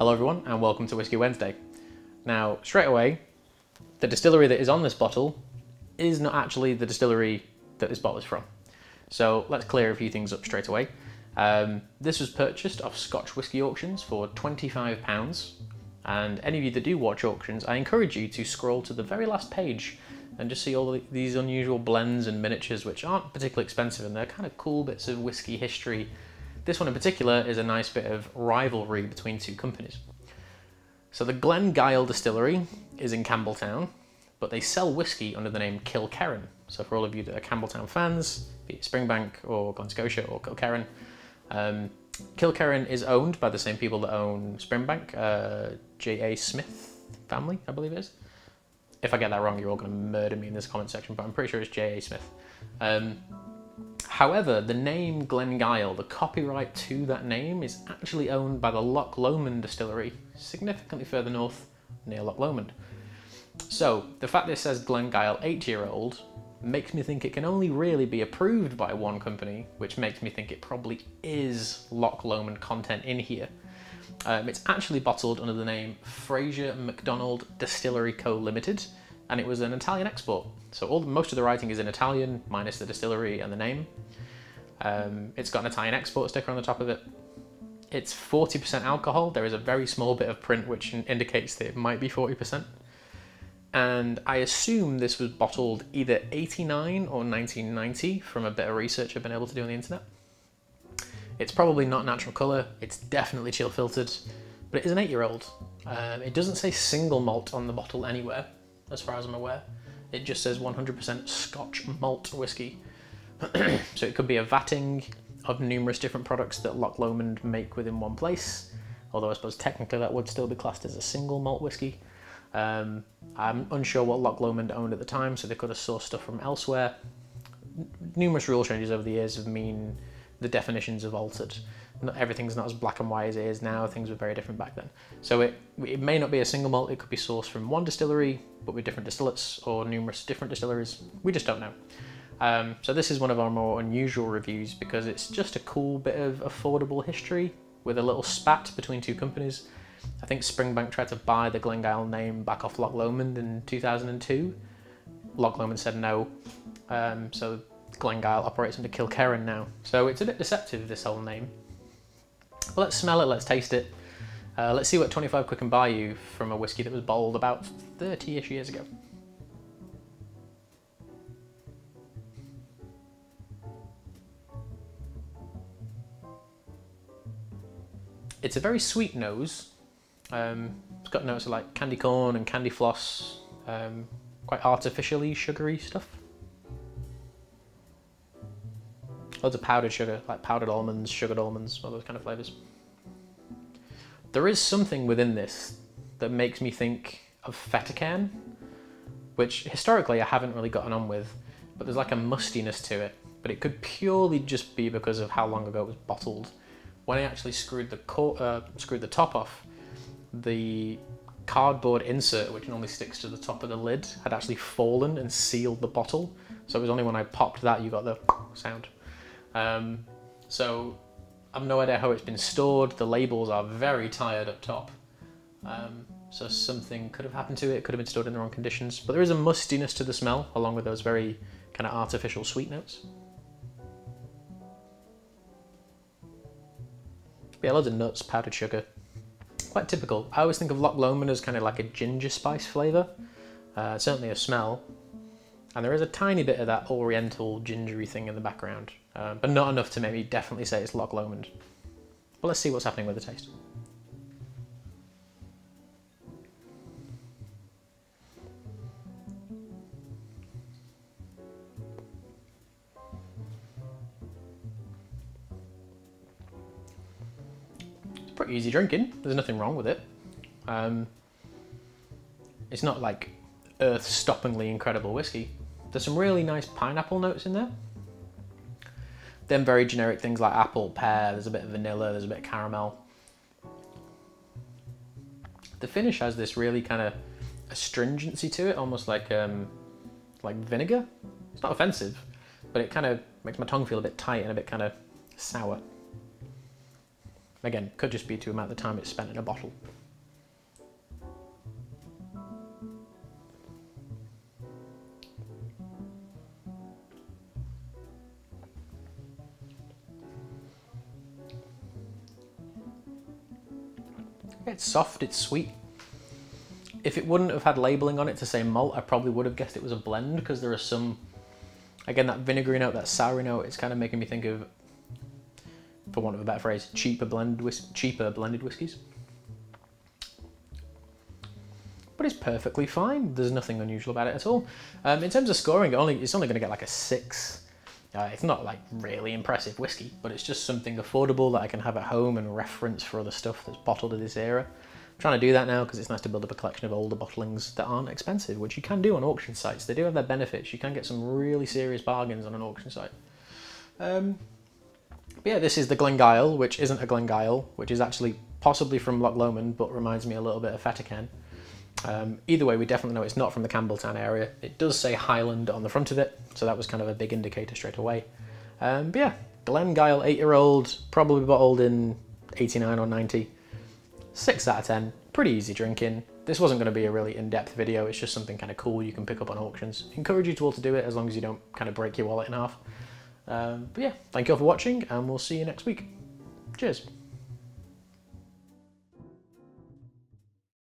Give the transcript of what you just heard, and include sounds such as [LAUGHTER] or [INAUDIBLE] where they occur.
Hello everyone and welcome to Whisky Wednesday. Now, straight away, the distillery that is on this bottle is not actually the distillery that this bottle is from. So let's clear a few things up straight away. Um, this was purchased off Scotch Whisky Auctions for £25 and any of you that do watch auctions, I encourage you to scroll to the very last page and just see all these unusual blends and miniatures which aren't particularly expensive and they're kind of cool bits of whiskey history. This one in particular is a nice bit of rivalry between two companies. So the Glengyle Distillery is in Campbeltown, but they sell whiskey under the name Kilkerran. So for all of you that are Campbeltown fans, be it Springbank or Glen Scotia or Kilkerran, um, Kilkerran is owned by the same people that own Springbank, uh, J.A. Smith family, I believe it is if I get that wrong, you're all going to murder me in this comment section, but I'm pretty sure it's J.A. Smith. Um, however, the name Glengyle, the copyright to that name, is actually owned by the Loch Lomond distillery, significantly further north near Loch Lomond. So, the fact that it says Glengyle 8 year old makes me think it can only really be approved by one company, which makes me think it probably is Loch Lomond content in here. Um, it's actually bottled under the name Fraser McDonald Distillery Co. Limited, and it was an Italian export. So all most of the writing is in Italian, minus the distillery and the name. Um, it's got an Italian export sticker on the top of it. It's 40% alcohol. There is a very small bit of print which indicates that it might be 40%. And I assume this was bottled either 89 or 1990 from a bit of research I've been able to do on the internet. It's probably not natural colour, it's definitely chill filtered, but it is an eight year old. Um, it doesn't say single malt on the bottle anywhere, as far as I'm aware. It just says 100% Scotch malt whiskey. [CLEARS THROAT] so it could be a vatting of numerous different products that Loch Lomond make within one place, although I suppose technically that would still be classed as a single malt whiskey. Um, I'm unsure what Loch Lomond owned at the time, so they could have sourced stuff from elsewhere. N numerous rule changes over the years have mean the definitions have altered. Not everything's not as black and white as it is now. Things were very different back then. So it it may not be a single malt. It could be sourced from one distillery, but with different distillates or numerous different distilleries. We just don't know. Um, so this is one of our more unusual reviews because it's just a cool bit of affordable history with a little spat between two companies. I think Springbank tried to buy the Glengyle name back off Loch Lomond in 2002. Loch Lomond said no, um, so Glengyle operates under Kilkerran now. So it's a bit deceptive, this whole name. But let's smell it, let's taste it. Uh, let's see what 25 quid can buy you from a whiskey that was bottled about 30-ish years ago. It's a very sweet nose. Um, it's got notes of like candy corn and candy floss, um, quite artificially sugary stuff. Loads of powdered sugar, like powdered almonds, sugared almonds, all those kind of flavours. There is something within this that makes me think of Fettercairn, which historically I haven't really gotten on with, but there's like a mustiness to it. But it could purely just be because of how long ago it was bottled. When I actually screwed the uh, screwed the top off, the cardboard insert, which normally sticks to the top of the lid, had actually fallen and sealed the bottle. So it was only when I popped that you got the sound. Um, so I've no idea how it's been stored. The labels are very tired up top. Um, so something could have happened to it. It could have been stored in the wrong conditions. But there is a mustiness to the smell, along with those very kind of artificial sweet notes. But yeah, loads of nuts, powdered sugar. Quite typical. I always think of Loch Lomond as kind of like a ginger spice flavour. Uh, certainly a smell. And there is a tiny bit of that oriental gingery thing in the background. Uh, but not enough to make me definitely say it's Loch Lomond. But let's see what's happening with the taste. It's pretty easy drinking. There's nothing wrong with it. Um, it's not like earth-stoppingly incredible whiskey. There's some really nice pineapple notes in there. Then very generic things like apple, pear, there's a bit of vanilla, there's a bit of caramel. The finish has this really kind of astringency to it, almost like um, like vinegar. It's not offensive, but it kind of makes my tongue feel a bit tight and a bit kind of sour. Again, could just be to amount of time it's spent in a bottle. It's soft, it's sweet. If it wouldn't have had labelling on it to say malt, I probably would have guessed it was a blend because there are some, again, that vinegary note, that sour note, it's kind of making me think of, for want of a better phrase, cheaper whis cheaper blended whiskies. But it's perfectly fine. There's nothing unusual about it at all. Um, in terms of scoring, only it's only going to get like a six. Uh, it's not like really impressive whiskey, but it's just something affordable that I can have at home and reference for other stuff that's bottled in this era trying to do that now because it's nice to build up a collection of older bottlings that aren't expensive, which you can do on auction sites. They do have their benefits. You can get some really serious bargains on an auction site. Um, yeah, this is the Glengyle, which isn't a Glengyle, which is actually possibly from Loch Lomond, but reminds me a little bit of Fettercairn. Um, either way, we definitely know it's not from the Campbeltown area. It does say Highland on the front of it, so that was kind of a big indicator straight away. Um, but yeah, Glengyle, eight-year-old, probably bottled in 89 or 90. 6 out of 10, pretty easy drinking. This wasn't going to be a really in-depth video, it's just something kind of cool you can pick up on auctions. Encourage you to all to do it as long as you don't kind of break your wallet in half. Um, but yeah, thank you all for watching and we'll see you next week. Cheers.